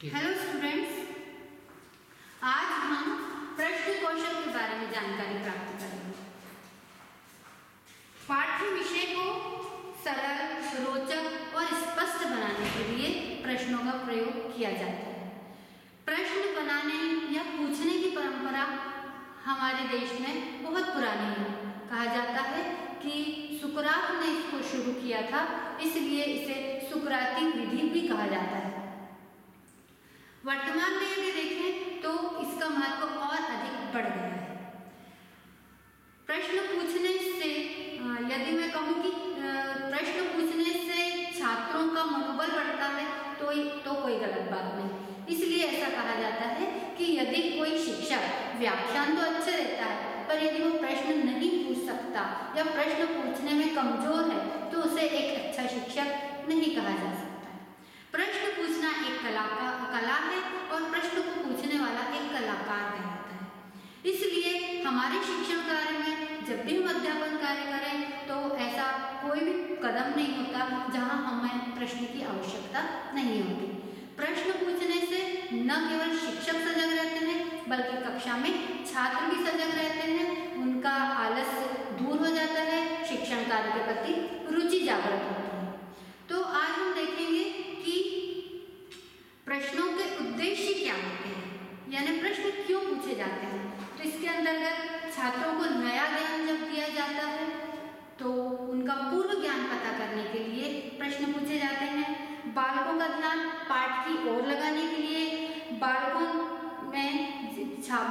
Hello students आज हम प्रश्न कौशल के बारे में जानकारी प्राप्त करेंगे। पाठ्य विषय को सरल, रोचक और स्पष्ट बनाने के लिए प्रश्नों का प्रयोग किया जाता है। प्रश्न बनाने या पूछने की परंपरा हमारे देश में बहुत पुरानी है। कहा जाता है कि सुकरात ने इसको शुरू किया था, इसलिए इसे सुकराती विधि भी कहा जाता है। वर्तमान में यदि देखें तो इसका महत्व और अधिक बढ़ गया है। प्रश्न पूछने से यदि मैं कहूँ कि प्रश्न पूछने से छात्रों का मनोबल बढ़ता है तो तो कोई गलत बात नहीं। इसलिए ऐसा कहा जाता है कि यदि कोई शिक्षक व्याख्यान तो अच्छे देता है, पर यदि वो प्रश्न नहीं पूछ सकता या प्रश्न पूछने में कमज़ोर है तो उसे एक अच्छा शिक्षक नहीं कहा जा सकता। एक कला का कला है और प्रश्न को पूछने वाला एक कलाकार कहलाता है। इसलिए हमारे शिक्षण कार्य में जब भी हम अध्यापन कार्य करें तो ऐसा कोई भी कदम नहीं होता जहाँ हमें प्रश्न की आवश्यकता नहीं होती। प्रश्न पूछने से न केवल शिक्षक सजग रहते हैं, बल्कि कक्षा में छात्र भी सजग रहते हैं। उनका आलस्य दूर हो जाता है, शिक्षण कार्य के प्रति रुचि जागृत होती है तो आज हम देखेंगे कि प्रश्नों के उद्देश्य क्या होते हैं यानी प्रश्न क्यों पूछे जाते हैं तो इसके अंतर्गत छात्रों को नया ज्ञान जब दिया जाता है तो उनका पूर्व ज्ञान पता करने के लिए प्रश्न पूछे जाते हैं। बालकों का ध्यान पाठ की ओर लगाने के लिए। बालकों में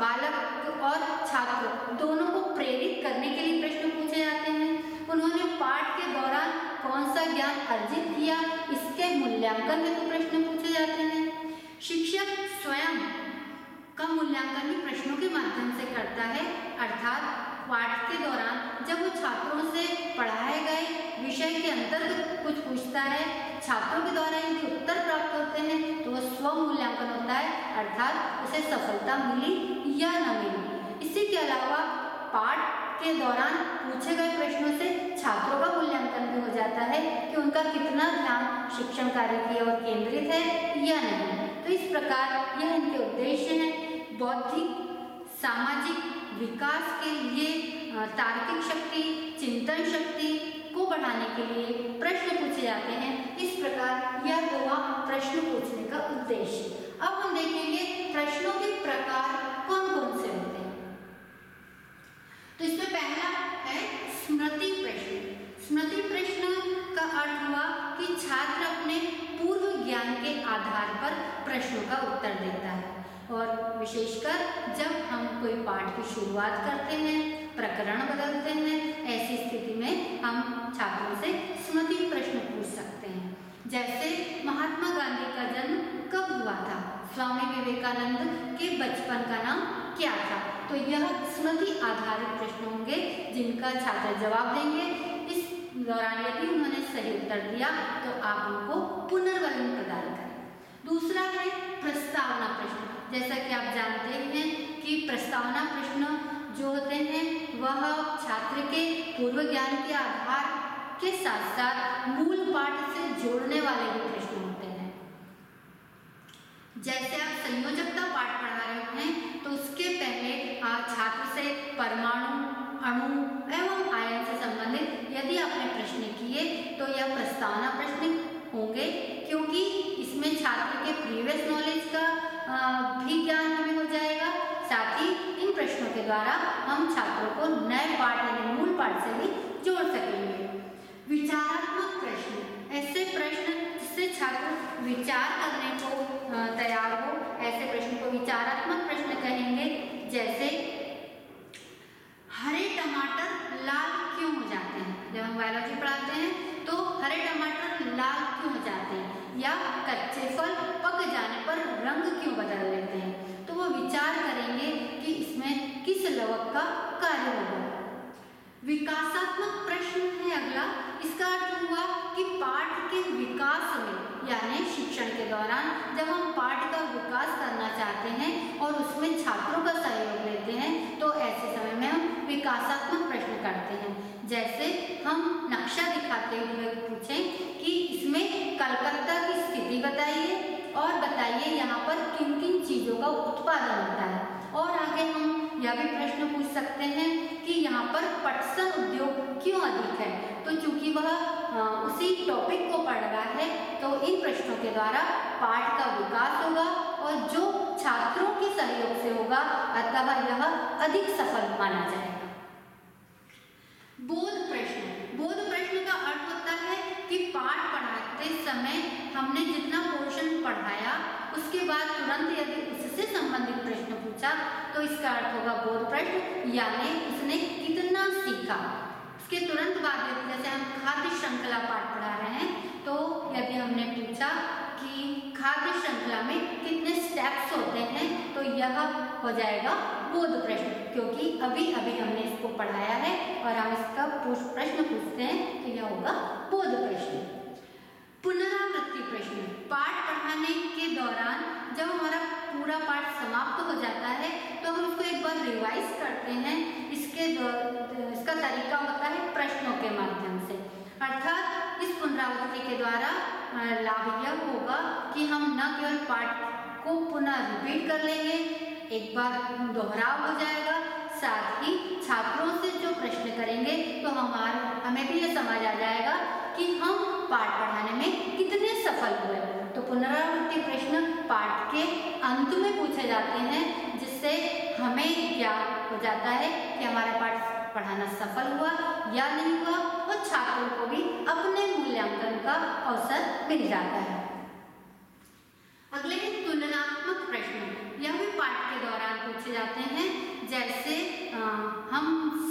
बालक और छात्र दोनों को प्रेरित करने के लिए प्रश्न पूछे जाते हैं। उन्होंने पाठ के दौरान कौन सा ज्ञान अर्जित किया, इसके मूल्यांकन में तो प्रश्न पूछे जाते हैं। शिक्षक स्वयं का मूल्यांकन भी प्रश्नों के माध्यम से करता है, अर्थात पाठ के दौरान जब वो छात्रों से पढ़ाए गए विषय के अंतर्गत कुछ पूछता है, छात्रों के द्वारा यदि उत्तर प्राप्त होते हैं तो वह स्व मूल्यांकन होता है, अर्थात उसे सफलता मिली या न मिली। इसी के अलावा पाठ के दौरान पूछे गए प्रश्नों से छात्रों का मूल्यांकन भी हो जाता है कि उनका कितना ध्यान शिक्षण कार्य की ओर केंद्रित है या नहीं। तो इस प्रकार यह इनके उद्देश्य हैं। बौद्धिक, सामाजिक विकास के लिए तार्किक शक्ति, चिंतन शक्ति को बढ़ाने के लिए प्रश्न पूछे जाते हैं। इस प्रकार यह हुआ प्रश्न पूछने का उद्देश्य। अब हम देखेंगे प्रश्नों के प्रकार कौन कौन से होते हैं। तो इसमें पहला है स्मृति प्रश्न। स्मृति प्रश्न का अर्थ हुआ कि छात्र अपने पूर्व ज्ञान के आधार पर प्रश्नों का उत्तर देता है। और विशेषकर जब हम कोई पाठ की शुरुआत करते हैं, प्रकरण बदलते हैं, ऐसी स्थिति में हम छात्रों से स्मृति प्रश्न पूछ सकते हैं। जैसे महात्मा गांधी का जन्म कब हुआ था? स्वामी विवेकानंद के बचपन का नाम क्या था? तो यह स्मृति आधारित प्रश्न होंगे, जिनका छात्र जवाब देंगे। इस दौरान यदि उन्होंने सही उत्तर दिया तो आप उनको पुनर्वलन प्रदान करें। दूसरा है प्रस्तावना प्रश्न। जैसा कि आप जानते हैं कि प्रस्तावना प्रश्न जो होते हैं, वह छात्र के पूर्व ज्ञान के आधार के साथ साथ मूल पाठ से जोड़ने वाले भी प्रश्न होते हैं। जैसे आप संयोजकता पाठ पढ़ा रहे हैं तो उसके पहले आप छात्र से परमाणु, अणु एवं आयन से संबंधित यदि आपने प्रश्न किए तो यह प्रस्तावना प्रश्न होंगे, क्योंकि इसमें छात्र के प्रीवियस नॉलेज का भी ज्ञान हमें हो जाएगा। साथ ही इन प्रश्नों के द्वारा हम छात्रों को नए पाठ यानी मूल पाठ से भी जोड़ सकेंगे। विचारात्मक प्रश्न। ऐसे प्रश्न जिससे छात्र विचार करने को तैयार हो, ऐसे प्रश्न को विचारात्मक प्रश्न कहेंगे, जैसे, हरे टमाटर लाल क्यों हो जाते हैं? जब हम बायोलॉजी पढ़ाते हैं तो हरे टमाटर लाल क्यों हो जाते हैं? या कच्चे फल पक जाने पर रंग क्यों बदल लेते हैं? तो वो विचार करेंगे कि इसमें किस लवक का कार्य होगा। विकासात्मक प्रश्न है अगला। इसका अर्थ हुआ कि पाठ के विकास में, यानी शिक्षण के दौरान, जब हम पाठ का विकास करना चाहते हैं और उसमें छात्रों का सहयोग लेते हैं तो ऐसे समय में हम विकासात्मक प्रश्न करते हैं। जैसे हम नक्शा दिखाते हुए पूछें कि इसमें कलकत्ता की स्थिति बताइए और बताइए यहाँ पर किन किन चीज़ों का उत्पादन होता है। और आगे हम यह भी प्रश्न पूछ सकते हैं कि यहाँ पर पटसन उद्योग क्यों अधिक है? तो चूँकि वह उसी टॉपिक को पढ़ रहा है तो इन प्रश्नों के द्वारा पाठ का विकास होगा और जो छात्रों के सहयोग से होगा, अतः यह अधिक सफल माना जाएगा। बोध प्रश्न। बोध प्रश्न का अर्थ होता है कि पाठ पढ़ाते समय हमने जितना पोर्शन पढ़ाया, उसके बाद तुरंत यदि उससे संबंधित प्रश्न पूछा तो इसका अर्थ होगा बोध प्रश्न, यानी उसने कितना सीखा। उसके तुरंत बाद यदि जैसे हम खाद्य श्रृंखला पाठ पढ़ा रहे हैं तो यदि हमने पूछा कि खाद्य श्रृंखला में कितने स्टेप्स होते हैं तो यह हो जाएगा बोध प्रश्न। क्योंकि अभी अभी हमने इसको पढ़ाया है और हम इसका प्रश्न पूछते हैं तो यह होगा बोध प्रश्न। पुनरावृत्ति प्रश्न। पाठ पढ़ाने के दौरान जब हमारा पूरा पाठ समाप्त हो जाता है तो हम उसको एक बार रिवाइज करते हैं। इसके इसका तरीका होता है प्रश्नों के माध्यम से। अर्थात इस पुनरावृत्ति के द्वारा लाभ यह होगा कि हम न केवल पाठ को पुनः रिपीट कर लेंगे। एक बार दोहराव हो जाएगा। साथ ही छात्रों से जो प्रश्न करेंगे तो हमारा, हमें भी ये समझ आ जाएगा कि हम पाठ पढ़ाने में कितने सफल हुए। तो पुनरावृत्ति प्रश्न पाठ के अंत में पूछे जाते हैं, जिससे हमें क्या हो जाता है कि हमारा पाठ पढ़ाना सफल हुआ या नहीं हुआ और छात्रों को भी अपने मूल्यांकन का अवसर मिल जाता है। अगले तुलनात्मक प्रश्न। यह भी पाठ के दौरान पूछे जाते हैं जैसे आ, हम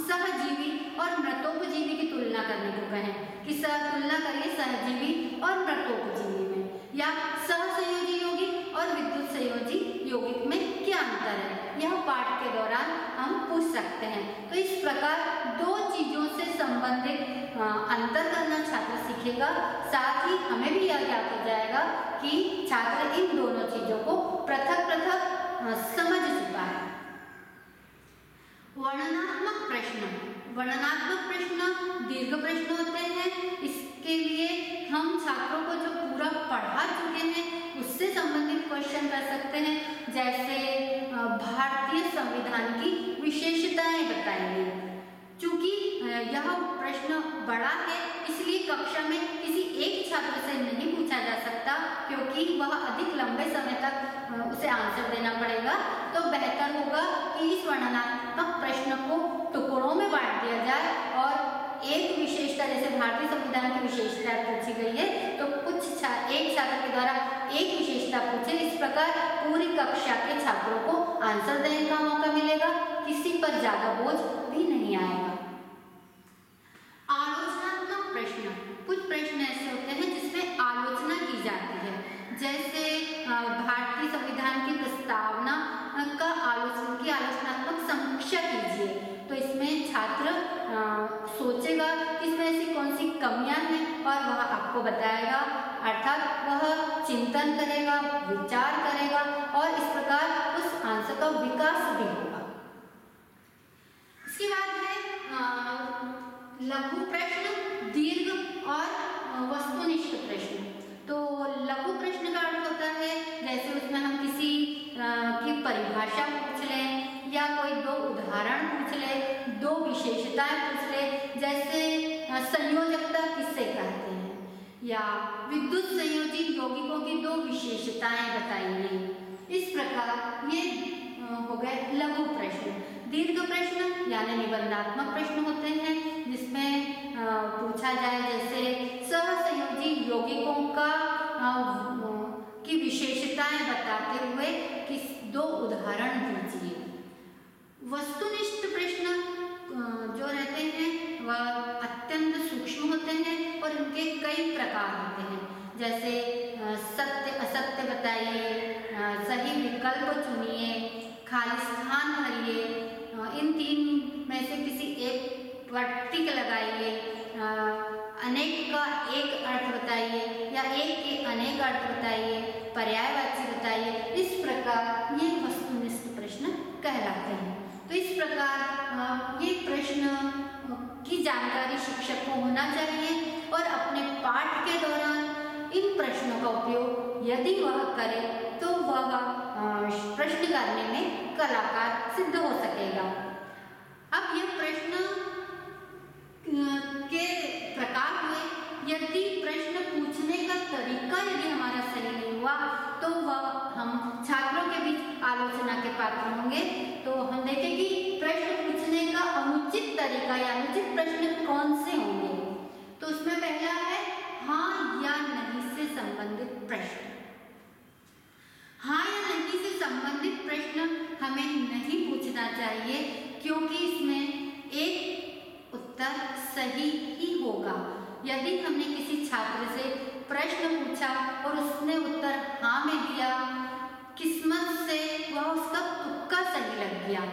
सहजीवी और मृतोपजीवी की तुलना करने को कहें। कि सह तुलना करिए सहजीवी और मृतोपजीवी में। या सहसंयोजी यौगिक और विद्युत संयोजी यौगिक में क्या अंतर है? यह पाठ के दौरान हम पूछ सकते हैं। तो इस प्रकार दो चीज़ों से संबंधित अंतर करना छात्र सीखेगा। साथ ही हमें भी यह ज्ञात हो जाएगा कि छात्र इन दोनों चीज़ों को पृथक पृथक समझ चुका है। वर्णनात्मक प्रश्न। वर्णनात्मक प्रश्न दीर्घ प्रश्न होते हैं। इसके लिए हम छात्रों को जो पूरा पढ़ा चुके हैं, उससे संबंधित क्वेश्चन कर सकते हैं। जैसे भारतीय संविधान की विशेषताएँ बताइए चूँकि यह प्रश्न बड़ा है, इसलिए कक्षा में किसी एक छात्र से नहीं पूछा जा सकता, क्योंकि वह अधिक लंबे समय तक उसे आंसर देना पड़ेगा। तो बेहतर होगा कि इस वर्णनात्मक प्रश्न को टुकड़ों में बांट दिया जाए और एक विशेषता जैसे भारतीय संविधान की विशेषता पूछी गई है तो कुछ छा, एक छात्र के द्वारा एक विशेषता पूछे इस प्रकार पूरी कक्षा के छात्रों को आंसर देने का मौका मिलेगा किसी पर ज़्यादा बोझ भी नहीं आएगा। आलोचनात्मक प्रश्न। कुछ प्रश्न ऐसे होते हैं जिसमें आलोचना की जाती है। जैसे भारतीय संविधान की प्रस्तावना का आलोचना की आलोचनात्मक समीक्षा इसमें छात्र सोचेगा कि इसमें ऐसी कौन सी कमियाँ हैं और वह आपको बताएगा। अर्थात वह चिंतन करेगा, विचार करेगा और इस प्रकार उस आंसर का विकास भी होगा। इसके बाद है लघु प्रश्न, दीर्घ और वस्तुनिष्ठ प्रश्न। तो लघु प्रश्न का अर्थ होता है, जैसे उसमें हम किसी की परिभाषा पूछ लें या कोई दो उदाहरण पूछ ले, दो विशेषताएँ पूछ ले, जैसे संयोजकता किससे कहते हैं? या विद्युत संयोजित यौगिकों की दो विशेषताएँ बताइए। इस प्रकार ये हो गए लघु प्रश्न। दीर्घ प्रश्न यानी निबंधात्मक प्रश्न होते हैं, जिसमें पूछा जाए जैसे सहसंयोजी यौगिकों का की विशेषताएँ बताते हुए किस, दो उदाहरण दीजिए। वस्तुनिष्ठ प्रश्न जो रहते हैं, वह अत्यंत सूक्ष्म होते हैं और उनके कई प्रकार होते हैं। जैसे सत्य, असत्य बताइए सही विकल्प चुनिए, खाली स्थान भरिए इन तीन में से किसी एक टिक लगाइए अनेक का एक अर्थ बताइए या एक के अनेक अर्थ बताइए, पर्यायवाची बताइए, इस प्रकार ये वस्तुनिष्ठ प्रश्न कहलाते हैं। तो इस प्रकार ये प्रश्न की जानकारी शिक्षक को होना चाहिए और अपने पाठ के दौरान इन प्रश्नों का उपयोग यदि वह करे तो वह प्रश्न करने में कलाकार सिद्ध हो सकेगा। अब यह प्रश्न के प्रकार में यदि प्रश्न पूछने का तरीका यदि हमारा सही नहीं हुआ तो वह हम छात्रों के बीच आलोचना के पात्र होंगे। तो हम देखें कि प्रश्न पूछने का अनुचित तरीका या अनुचित प्रश्न कौन से होंगे? तो उसमें पहला है हाँ या नहीं से संबंधित प्रश्न। हाँ या नहीं से संबंधित प्रश्न हमें नहीं पूछना चाहिए, क्योंकि इसमें एक उत्तर सही ही होगा। यदि हमने किसी छात्र से प्रश्न पूछा और उसने उत्तर हाँ में दिया, किस्मत से वह उसका तुक्का सही लग गया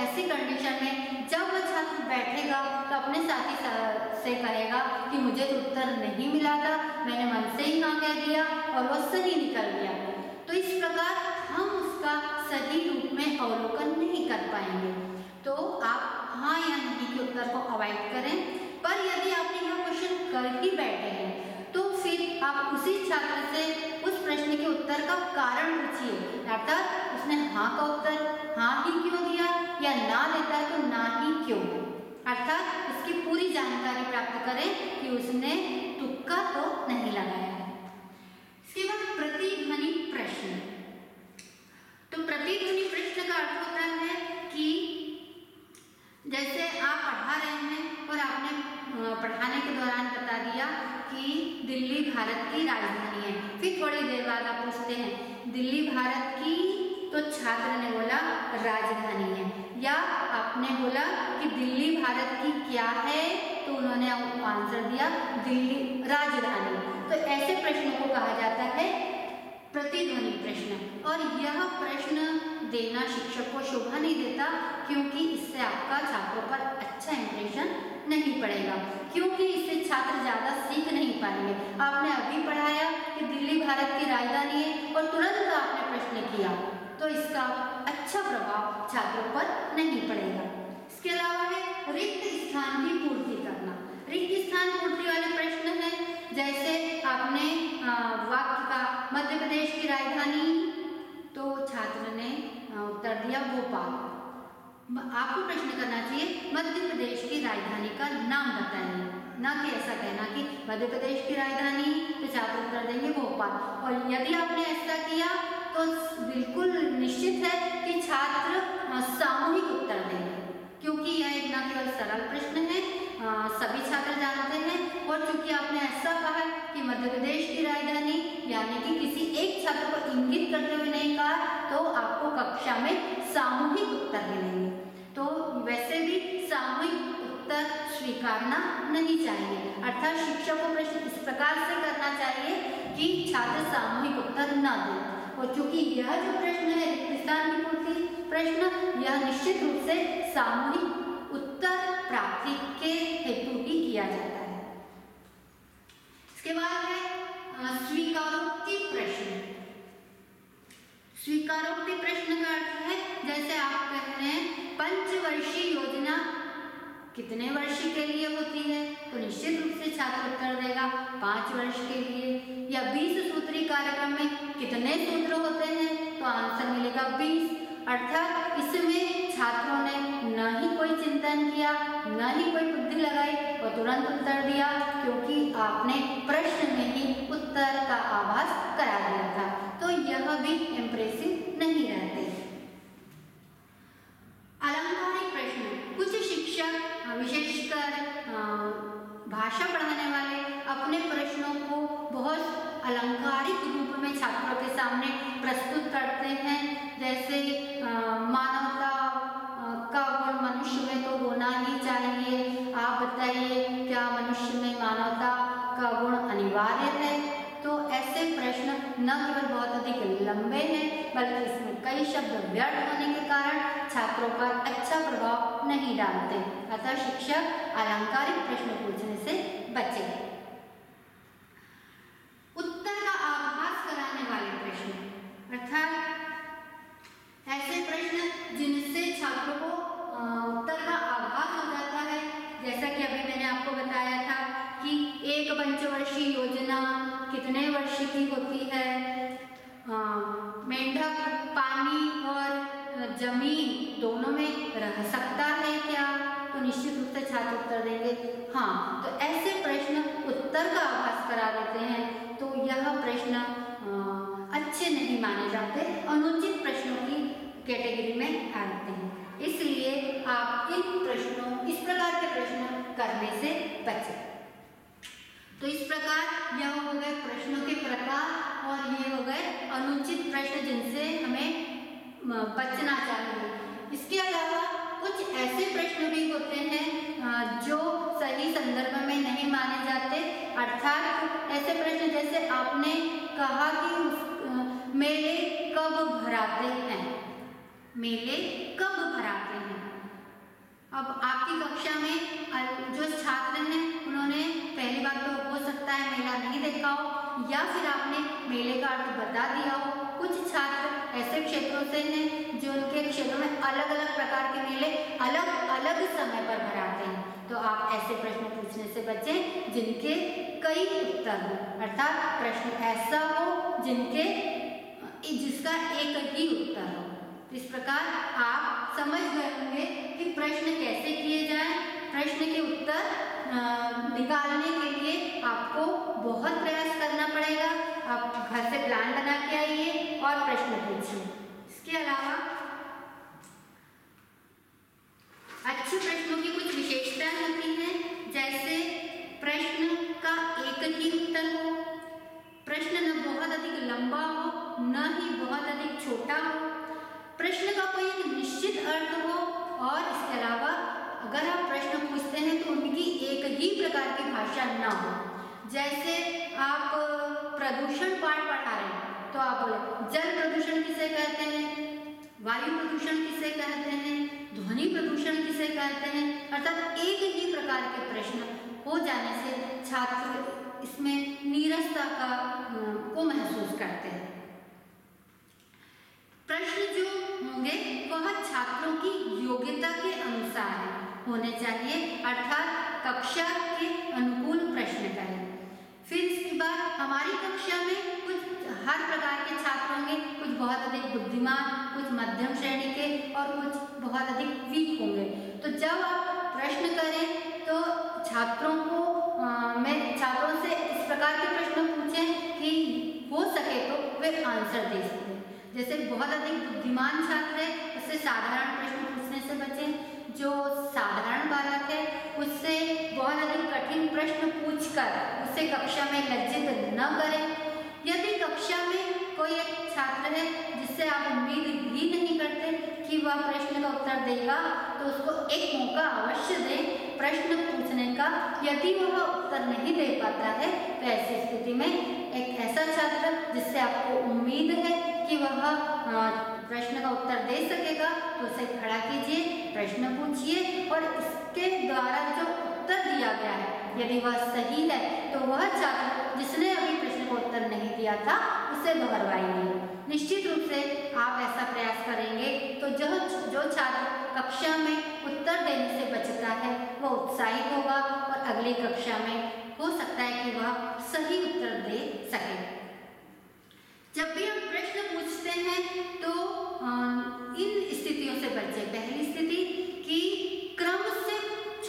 ऐसी कंडीशन में जब वह छात्र बैठेगा तो अपने साथी से कहेगा कि मुझे तो उत्तर नहीं मिला था, मैंने मन से ही हाँ कह दिया और वह सही निकल गया। तो इस प्रकार हम उसका सही रूप में अवलोकन नहीं कर पाएँगे। तो आप हाँ या नहीं के उत्तर को अवॉइड करें। पर यदि आपने यह क्वेश्चन कर ही बैठे हैं तो फिर आप उसी छात्र से उस प्रश्न के उत्तर का कारण पूछिए। अर्थात उसने हाँ का उत्तर हाँ ही क्यों दिया या ना है तो ना ही क्यों? अर्थात इसकी पूरी जानकारी प्राप्त करें कि उसने तुक्का तो नहीं लगाया इसके बाद प्रतिध्वनि प्रश्न तो प्रतिध्वनि प्रश्न का अर्थ होता है कि जैसे आप पढ़ा रहे हैं और आपने पढ़ाने के दौरान बता दिया कि दिल्ली भारत की राजधानी है फिर थोड़ी देर बाद आप पूछते हैं दिल्ली भारत की तो छात्र ने बोला राजधानी है या आपने बोला कि दिल्ली भारत की क्या है तो उन्होंने आंसर दिया दिल्ली राजधानी तो ऐसे प्रश्नों को कहा जाता है प्रतिध्वनि प्रश्न। और यह प्रश्न देना शिक्षक को शोभा नहीं देता, क्योंकि इससे आपका छात्रों पर अच्छा इंप्रेशन नहीं पड़ेगा। क्योंकि इससे छात्र ज़्यादा सीख नहीं पाएँगे। आपने अभी पढ़ाया कि दिल्ली भारत की राजधानी है और तुरंत आपने प्रश्न किया तो इसका अच्छा प्रभाव छात्रों पर नहीं पड़ेगा। इसके अलावा है रिक्त स्थान की पूर्ति करना। रिक्त स्थान पूर्ति वाले प्रश्न है। जैसे आपने वाक्य का मध्य प्रदेश की राजधानी तो छात्र ने उत्तर दिया भोपाल। आपको प्रश्न करना चाहिए, मध्य प्रदेश की राजधानी का नाम बताइए। ना कि ऐसा कहना कि मध्य प्रदेश की राजधानी तो छात्र उत्तर देंगे भोपाल। और यदि आपने ऐसा किया तो बिल्कुल निश्चित है कि छात्र सामूहिक उत्तर देंगे क्योंकि यह एक न केवल सरल प्रश्न है आ, सभी छात्र जानते हैं और चूँकि आपने ऐसा कहा कि मध्य प्रदेश की राजधानी, यानी कि किसी एक छात्र को इंगित करते हुए नहीं कहा तो आपको कक्षा में सामूहिक उत्तर मिलेंगे। तो वैसे भी सामूहिक उत्तर स्वीकारना नहीं चाहिए। अर्थात शिक्षक को प्रश्न इस प्रकार से करना चाहिए कि छात्र सामूहिक उत्तर न दे। और चूँकि यह जो प्रश्न है स्थान की पूर्ति प्रश्न, यह निश्चित रूप से सामूहिक उत्तर प्राप्ति के हेतु ही किया जाता है। इसके बाद है स्वीकारोक्ति प्रश्न। स्वीकारोक्ति प्रश्न का अर्थ है, जैसे आप कह रहे हैं, पंचवर्षीय योजना कितने वर्ष के लिए होती है? तो निश्चित रूप से छात्र उत्तर देगा, पाँच वर्ष के लिए। या बीस सूत्री कार्यक्रम में कितने सूत्र होते हैं? तो आंसर मिलेगा बीस। अर्थात इसमें छात्रों ने न ही कोई चिंतन किया, न ही कोई बुद्धि लगाई और तुरंत उत्तर दिया, क्योंकि आपने प्रश्न में ही उत्तर का आभास करा दिया था। तो यह भी इम्प्रेसिव नहीं रहते। अलंकारिक प्रश्न। कुछ शिक्षक विशेषकर भाषा पढ़ाने वाले अपने प्रश्नों को बहुत अलंकारिक रूप में छात्रों के सामने प्रस्तुत करते हैं। जैसे मानवता मनुष्य में तो होना ही चाहिए। आप बताइए, क्या मनुष्य में मानवता का गुण अनिवार्य है? तो ऐसे प्रश्न न केवल बहुत अधिक लंबे हैं, बल्कि इसमें कई शब्द व्यर्थ होने के कारण छात्रों पर अच्छा प्रभाव नहीं डालते। अतः शिक्षक, अलंकारिक प्रश्न पूछने से बचे। उत्तर का आभास कराने वाले प्रश्न। अर्थात, ऐसे प्रश्न जिनसे छात्रों पंचवर्षीय योजना कितने वर्ष की होती है? मेंढक, पानी और ज़मीन दोनों में रह सकता है क्या? तो निश्चित रूप से छात्र उत्तर देंगे। हाँ तो ऐसे प्रश्न उत्तर का आभास करा देते हैं। तो यह प्रश्न अच्छे नहीं माने जाते। अनुचित प्रश्नों की कैटेगरी में आते हैं। इसलिए आप इन प्रश्नों, इस प्रकार के प्रश्न करने से बचें। तो इस प्रकार यह हो गए प्रश्नों के प्रकार और ये हो गए अनुचित प्रश्न जिनसे हमें बचना चाहिए। इसके अलावा कुछ ऐसे प्रश्न भी होते हैं जो सही संदर्भ में नहीं माने जाते। अर्थात ऐसे प्रश्न जैसे आपने कहा कि मेले कब भराते हैं। मेले कब भराते हैं? अब आपकी कक्षा में जो छात्र हैं, उन्होंने पहली बात तो हो सकता है मेला नहीं देखा हो, या फिर आपने मेले का अर्थ बता दिया हो। कुछ छात्र ऐसे क्षेत्रों से हैं, जो उनके क्षेत्रों में अलग अलग प्रकार के मेले अलग अलग समय पर भराते हैं। तो आप ऐसे प्रश्न पूछने से बचें, जिनके कई उत्तर हो। अर्थात प्रश्न ऐसा हो जिनके, जिसका एक ही उत्तर हो। इस प्रकार आप समझ गए होंगे कि प्रश्न कैसे किए जाए, प्रश्न के उत्तर निकालने के लिए आपको बहुत प्रयास करना पड़ेगा। आप घर से प्लान बना के आइए और प्रश्न पूछिए। इसके अलावा अच्छे प्रश्नों की कुछ विशेषताएँ होती हैं, जैसे प्रश्न का एक ही उत्तर हो, प्रश्न न बहुत अधिक लंबा हो, न ही बहुत अधिक छोटा हो प्रश्न का कोई एक निश्चित अर्थ हो, और इसके अलावा अगर आप प्रश्न पूछते हैं तो उनकी एक ही प्रकार की भाषा न हो। जैसे आप प्रदूषण पाठ पढ़ा रहे हैं तो आप जल प्रदूषण किसे कहते हैं? वायु प्रदूषण किसे कहते हैं? ध्वनि प्रदूषण किसे कहते हैं? अर्थात एक ही प्रकार के प्रश्न हो जाने से छात्र इसमें नीरसता का को महसूस करते हैं। प्रश्न जो होंगे वह छात्रों की योग्यता के अनुसार होने चाहिए अर्थात कक्षा के अनुकूल प्रश्न करें। फिर इसके बाद हमारी कक्षा में कुछ हर प्रकार के छात्र होंगे। कुछ बहुत अधिक बुद्धिमान कुछ मध्यम श्रेणी के और कुछ बहुत अधिक वीक होंगे। तो जब आप प्रश्न करें तो छात्रों को आ, मैं छात्रों से इस प्रकार के प्रश्न पूछें कि हो सके तो वे आंसर दे सकें। जैसे बहुत अधिक बुद्धिमान छात्र है, उससे साधारण प्रश्न पूछने से बचें। जो साधारण बालक है, उससे बहुत अधिक कठिन प्रश्न पूछकर उसे कक्षा में लज्जित न करें। यदि कक्षा में कोई एक छात्र है, जिससे आप उम्मीद भी नहीं करते कि वह प्रश्न का उत्तर देगा तो उसको एक मौका अवश्य दें प्रश्न पूछने का। यदि वह उत्तर नहीं दे पाता है तो ऐसी स्थिति में एक ऐसा छात्र, जिससे आपको उम्मीद है कि वह प्रश्न का उत्तर दे सकेगा तो उसे खड़ा कीजिए, प्रश्न पूछिए और इसके द्वारा जो उत्तर दिया गया है, यदि वह सही है तो वह छात्र जिसने अभी प्रश्न का उत्तर नहीं दिया था, उसे दोहरवाइए। निश्चित रूप से आप ऐसा प्रयास करेंगे तो जो जो छात्र कक्षा में उत्तर देने से बचता है, वह उत्साहित होगा और अगली कक्षा में हो सकता है कि वह सही उत्तर दे सके। जब भी हम प्रश्न पूछते हैं तो इन स्थितियों से बचे। पहली स्थिति कि क्रम से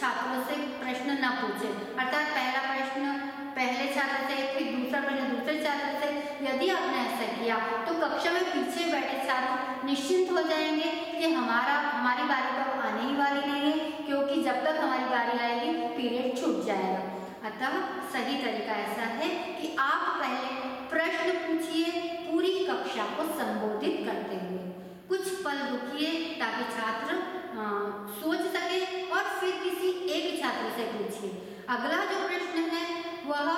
छात्रों से प्रश्न न पूछे। अर्थात पहला प्रश्न पहले छात्र से, फिर दूसरा प्रश्न दूसरे छात्र से। यदि आपने ऐसा किया तो कक्षा में पीछे बैठे छात्र निश्चिंत हो जाएँगे कि हमारा, हमारी बारी तो आने ही वाली नहीं है, क्योंकि जब तक हमारी बारी आएगी, पीरियड छूट जाएगा। अतः सही तरीका ऐसा है कि आप पहले प्रश्न पूछिए पूरी कक्षा को संबोधित करते हुए। कुछ पल रुकिए ताकि छात्र सोच सके और फिर किसी एक छात्र से पूछिए। अगला जो प्रश्न है, वह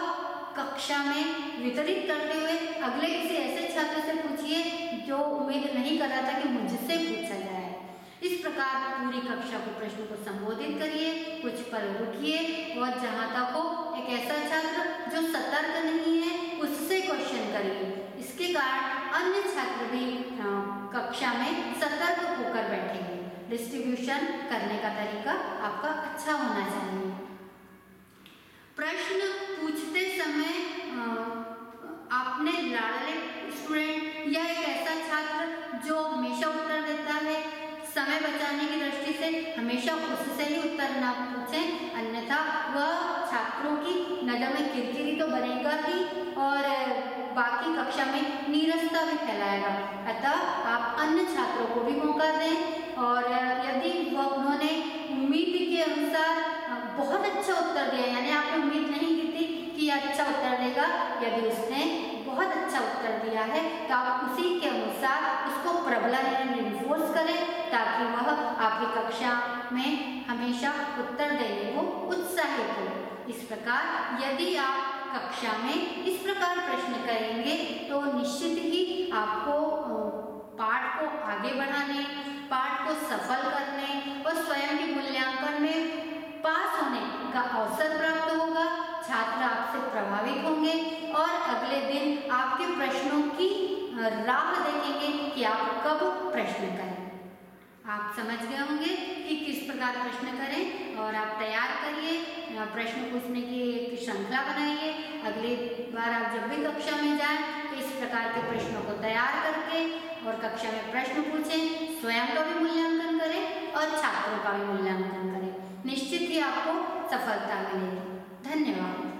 कक्षा में वितरित करते हुए अगले किसी ऐसे छात्र से पूछिए जो उम्मीद नहीं कर रहा था कि मुझसे पूछा जाए। इस प्रकार पूरी कक्षा को प्रश्न को संबोधित करिए, कुछ पल रुकिए, और जहाँ तक हो, एक ऐसा छात्र जो सतर्क नहीं है, उससे क्वेश्चन करिए। इसके कारण अन्य छात्र भी कक्षा में सतर्क होकर बैठेंगे। डिस्ट्रीब्यूशन करने का तरीका आपका अच्छा होना चाहिए। प्रश्न पूछते समय आपने लाड़ले स्टूडेंट या एक ऐसा छात्र जो हमेशा उत्तर देता है, समय बचाने की दृष्टि से हमेशा उससे ही उत्तर ना पूछें, अन्यथा वह छात्रों की नज़र में किरकिरी तो बनेगा ही और बाकी कक्षा में नीरसता भी फैलाएगा। अतः आप अन्य छात्रों को भी मौका दें और यदि वह उन्होंने उम्मीद के अनुसार बहुत अच्छा उत्तर दिया, यानी आपने उम्मीद नहीं की थी कि अच्छा उत्तर देगा, यदि उसने बहुत अच्छा उत्तर दिया है तो आप उसी के अनुसार उसको प्रबलन इन्फोर्स करें, ताकि वह आपकी कक्षा में हमेशा उत्तर देने को उत्साहित हो। इस प्रकार यदि आप कक्षा में इस प्रकार प्रश्न करेंगे तो निश्चित ही आपको पाठ को आगे बढ़ाने, पाठ को सफल करने और स्वयं के मूल्यांकन में पास होने का अवसर प्राप्त होगा। छात्र आपसे प्रभावित होंगे और अगले दिन आपके प्रश्नों की राह देखेंगे कि आप कब प्रश्न करें। आप समझ गए होंगे कि किस प्रकार प्रश्न करें और आप तैयार करिए। प्रश्न पूछने की एक श्रृंखला बनाइए। अगली बार आप जब भी कक्षा में जाएँ तो इस प्रकार के प्रश्नों को तैयार करके और कक्षा में प्रश्न पूछें, स्वयं का भी मूल्यांकन करें और छात्रों का भी मूल्यांकन करें। निश्चित ही आपको सफलता मिलेगी। धन्यवाद।